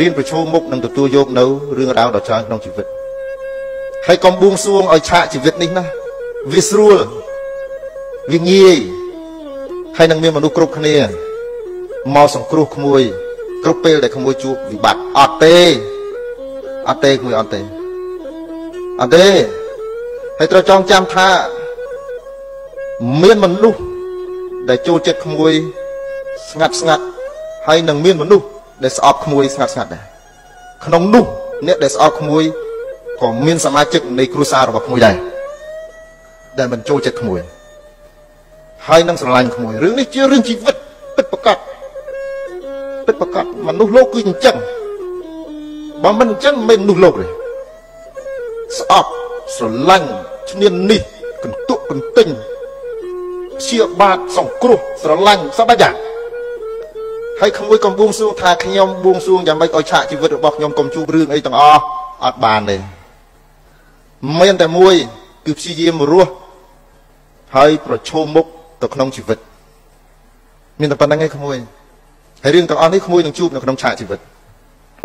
រៀនប្រឈមមុខនឹងទទួលយកនៅរឿងរ៉ាវដ៏ច្រើនក្នុងជីវិតហើយកុំបួងសួងឲ្យឆាកជីវិតនេះណាវាស្រួលវាងាយហើយនឹងមានមនុស្សគ្រប់គ្នាមកសង្គ្រោះក្មួយគ្រប់ពេលដែលក្មួយជួបវិបត្តិអត់ទេអត់ទេក្មួយអត់ទេអត់ទេហើយត្រូវចងចាំថាមានមនុស្សដែលចូលចិត្តក្មួយស្ងាត់ស្ងាត់ហើយនឹងមានមនុស្ស ដែលស្អប់ក្មួយស្ងាត់ស្ងាត់ដែរក្នុងនោះអ្នកដែលស្អប់ក្មួយក៏មានសមាជិកនៃគ្រួសាររបស់ក្មួយដែរដែលមិនចូលចិត្តក្មួយហើយនឹងស្រឡាញ់ក្មួយរឿងនេះជារឿងជីវិតពិតប្រាកដពិតប្រាកដមនុស្សលោកគឺអញ្ចឹងបើមិនអញ្ចឹងមិនមនុស្សលោកទេស្អប់ស្រឡាញ់ឈ្នាននេះកន្ទុកកន្ទិញព្យាបាទសង្គ្រោះស្រឡាញ់សពយ៉ាង ហើយក្មួយកំបួងសួងថាខ្ញុំបួងសួងយ៉ាងម៉េចឲ្យឆាកជីវិតរបស់ខ្ញុំកុំជួបរឿងអីទាំងអស់អត់បានទេមានតែមួយ គឺព្យាយាមរស់ហើយប្រឈមមុខទៅក្នុងជីវិត មានតែប៉ុណ្្នឹងឯងក្មួយហើយរឿងទាំងអស់នេះក្មួយនឹងជួបនៅក្នុងឆាកជីវិត